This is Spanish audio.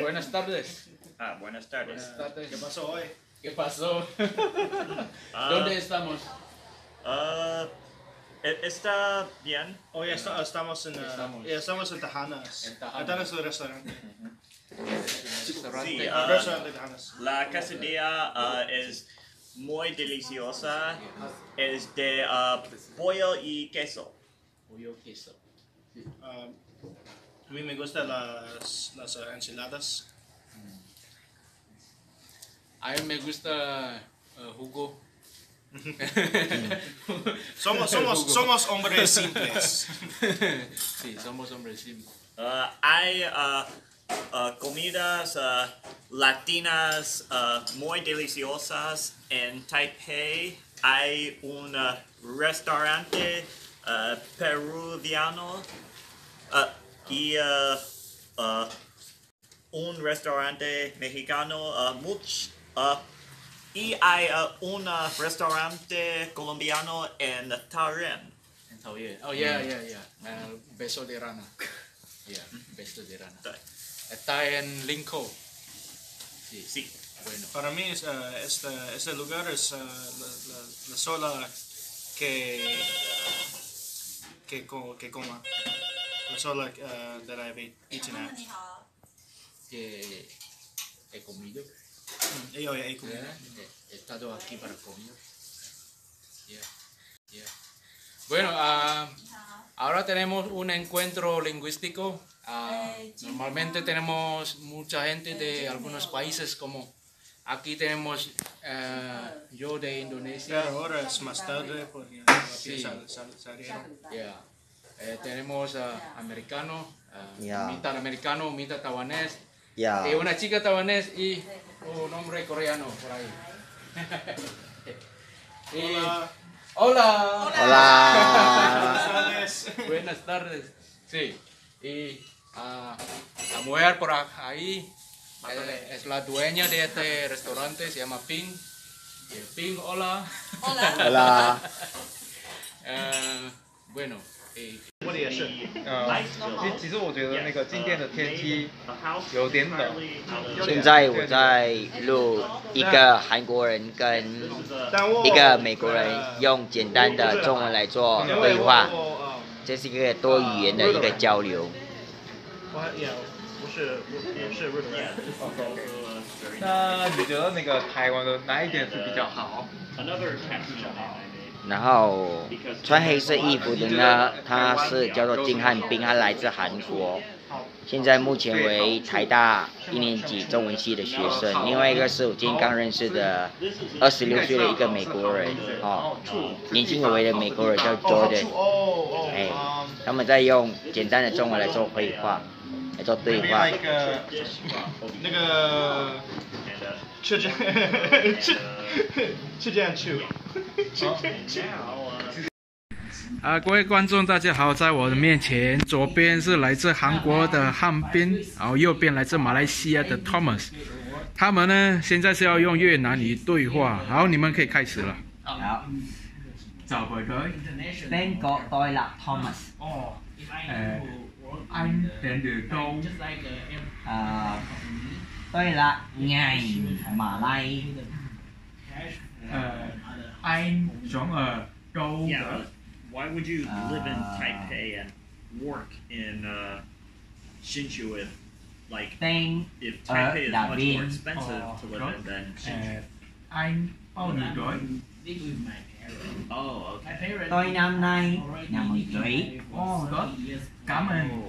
Buenas tardes. Ah, buenas tardes. Buenas tardes. ¿Qué pasó hoy? ¿Qué pasó? Ah, ¿Dónde estamos? ah, e- ¿Está bien? Hoy esta- estamos en, uh, Estamos. estamos en Tajanas. En Tajanas. Tajanas es el restaurante. Restaurante. Sí, El ah, restaurante de Tajanas. La quesadilla ah, es muy deliciosa. Es de ah, pollo y queso. Pollo queso. Um, a mí me gustan las, las uh, enchiladas. A mí me gusta eh, jugo. Somos, somos, Jugo. somos hombres simples. sí, somos hombres simples. Ah, hay ah, ah, comidas ah, latinas muy deliciosas en Taipei. Hay un restaurante peruviano y ah, ah, un restaurante mexicano ah, much, ah, y hay un restaurante colombiano en Taren. Está bien. Oh, yeah, yeah, yeah. Eh, beso de rana. Yeah, beso de rana. Está en Lincoln. Sí, Sí. bueno. Para mí es, uh, este, este lugar es uh, la, la, la sola que, que, co- que coma. So like uh, that I've eat, eaten at. Que he comido. Mm, yo he comido. Yeah. He, he estado aquí para comer. Yeah. Yeah. Bueno, uh, ahora tenemos un encuentro lingüístico. Uh, normalmente tenemos mucha gente de algunos países como aquí tenemos eh, yo de Indonesia. Pero ahora es más tarde porque sí. salieron. Yeah. Eh, tenemos uh, americano, uh, yeah. mitad americano, mitad tawanés. Yeah. Y una chica tawanés y un hombre coreano por ahí. hola. Hola. Hola. Buenas tardes. Buenas tardes. Sí. Y uh, la mujer por ahí eh, es la dueña de este restaurante, se llama Ping. Ping, hola. Hola. Eh, bueno, eh, 是，呃，其其实我觉得那个今天的天气有点冷，现在我在录一个韩国人跟一个美国人用简单的中文来做对话，这是一个多语言的一个交流。不是也是日本人。那你觉得那个台湾的哪一点是比较好？然后穿黑色衣服的呢，他是叫做金汉斌，他来自韩国，现在目前为台大一年级中文系的学生。另外一个是我今天刚认识的二十六岁的一个美国人，哦，年轻有为的美国人叫 Jordan，哎，他们在用简单的中文来做绘画，来做对话。那个那个 And uh, 吃这吃吃这样吃，啊，各位观众，大家好，在我的面前，左边是来自韩国的汉斌，然后右边来自马来西亚的 Thomas，他们呢现在是要用越南语对话，好，你们可以开始了。好，，Thomas？Sống ở đâu? yeah, but why would you live in Uh, Taipei and work in uh, Hsinchu if, like, Tên if Ờ, Taipei is much more expensive Ờ, to live in than Ờ, Hsinchu? anh bao nhiêu tuổi? Oh, okay. tôi năm nay là 10 tuổi. Ồ, tốt. Cảm ơn.